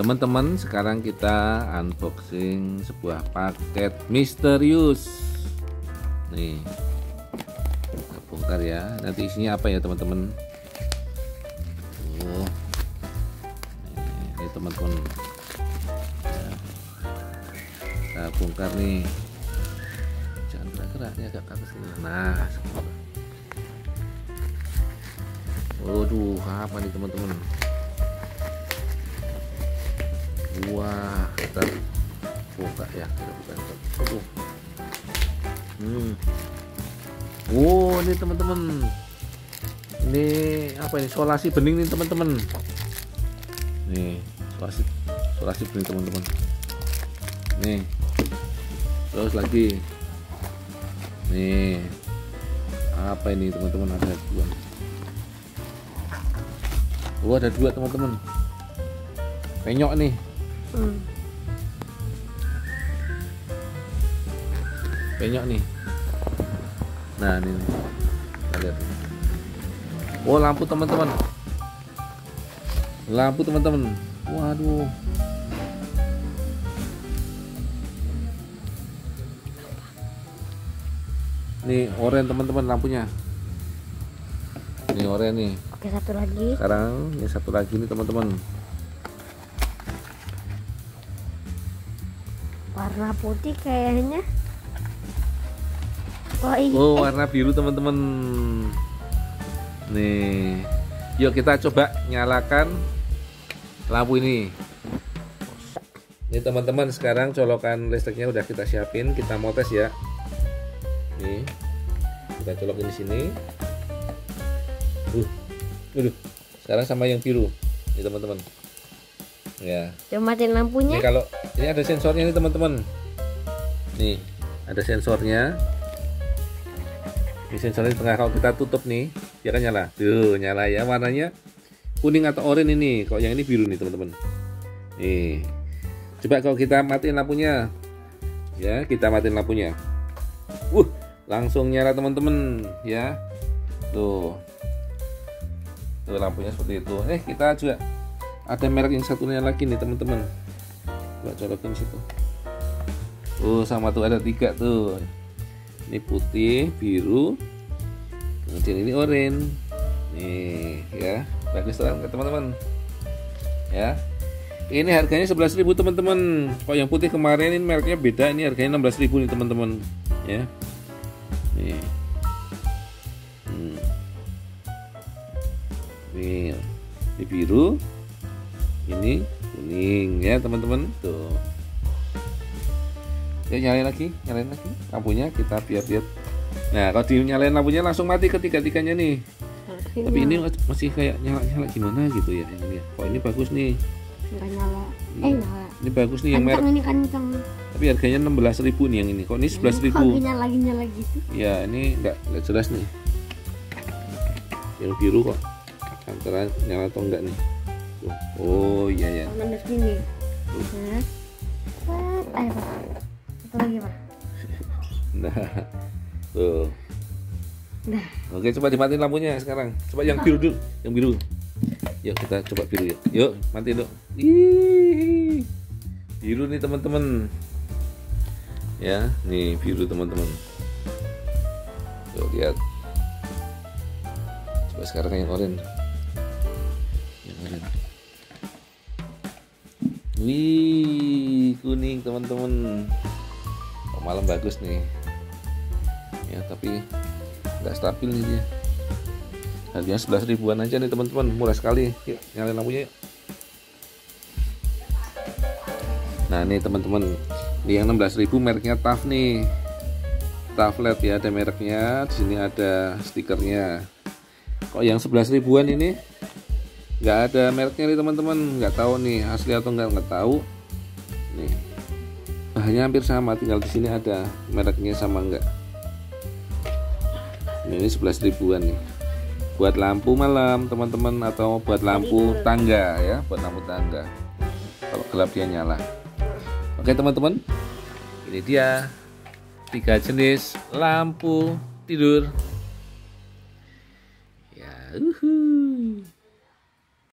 Teman-teman, sekarang kita unboxing sebuah paket misterius. Nih, kita bongkar ya. Nanti isinya apa ya, teman-teman? Oh, ini teman-teman. Ya. Kita bongkar nih. Jangan gerak-gerak, ini agak atas dulu. Nah, Waduh, apa nih teman-teman? Wah, kita buka ya, kita buka. Aduh. Hmm. Wow, ini teman-teman. Ini apa ini? Solasi bening nih teman-teman. Nih, solasi solasi bening teman-teman. Nih. Terus lagi. Nih. Apa ini teman-teman? Ada dua. Oh, ada dua teman-teman. Penyok nih. Hmm. Penyok nih. Nah, ini nih. Kita lihat. Oh, lampu teman-teman. Lampu teman-teman. Waduh. Nih, oren teman-teman lampunya. Ini oren nih. Oke, satu lagi. Sekarang ini satu lagi nih teman-teman. Warna putih kayaknya. Oh, iya. oh warna biru teman-teman. Nih. Yuk kita coba nyalakan lampu ini. Ini teman-teman sekarang colokan listriknya udah kita siapin. Kita mau tes ya. Nih. Kita colokin di sini. Uh, uh, sekarang sama yang biru. Ini teman-teman. Ya. Coba matiin lampunya. Ini kalau ini ada sensornya nih teman-teman. Nih ada sensornya. Ini sensornya di tengah kalau kita tutup nih dia kan nyala. Tuh nyala ya warnanya. Kuning atau oranye ini. Kok yang ini biru nih teman-teman? Nih. Coba kalau kita matiin lampunya. Ya kita matiin lampunya. Uh langsung nyala teman-teman. Ya. Tuh. Tuh lampunya seperti itu. Eh kita juga ada merek yang satunya lagi nih teman-teman coba colokin situ. Oh sama tuh ada tiga tuh. Ini putih biru kemudian ini oranye nih ya. Bagus teman-teman. Ya. Ini harganya 11.000 teman-teman. Kok yang putih kemarin ini mereknya beda ini harganya 16.000 nih teman-teman. Ya. Nih. Hmm. nih. Ini biru ini kuning ya teman-teman. Tuh. Ya nyalain lagi nyalain lagi. Lampunya kita biar lihat nah kalau dinyalain lampunya langsung mati ketiga-tiganya nih. Akhirnya. tapi ini masih kayak nyala-nyala gimana gitu ya yang ini kok ini bagus nih. Enggak nyala. Hmm. eh nyala. Ini bagus nih yang merek. ini kencang tapi harganya 16.000 nih yang ini. Kok ini 11.000 kok nyala lagi nyala gitu. Ya ini enggak enggak jelas nih. Yang biru kok. Antara nyala atau enggak nih Tuh. Oh iya ya. Nah. Ayo pak. Satu lagi pak. Nah. Tuh. Nah. Oke coba dimatiin lampunya sekarang. Coba yang biru dulu. Yang biru. Yuk kita coba biru ya. Yuk matiin dulu. Ih. Biru nih teman-teman. Ya, nih biru teman-teman. Yuk lihat. Coba sekarang yang oranye. Yang oranye. Wih, kuning teman-teman. Oh, malam bagus nih. Ya, tapi nggak stabil nih dia. Harganya 11 ribuan aja nih teman-teman, murah sekali. Yuk, nyalain lampunya yuk. Nah, ini teman-teman. Ini yang 16.000 mereknya TAF nih. TAF LED ya, ada mereknya. Di sini ada stikernya. Kok yang 11 ribuan ini nggak ada mereknya nih teman-teman. Nggak tahu nih asli atau nggak nggak tahu. Nih. Bahannya hampir sama tinggal di sini ada mereknya sama nggak. Nah, ini 11 ribuan nih. Buat lampu malam teman-teman atau buat lampu tangga ya. Buat lampu tangga. Kalau gelap dia nyala. Oke teman-teman. Ini dia. Tiga jenis lampu tidur. Ya uhuh.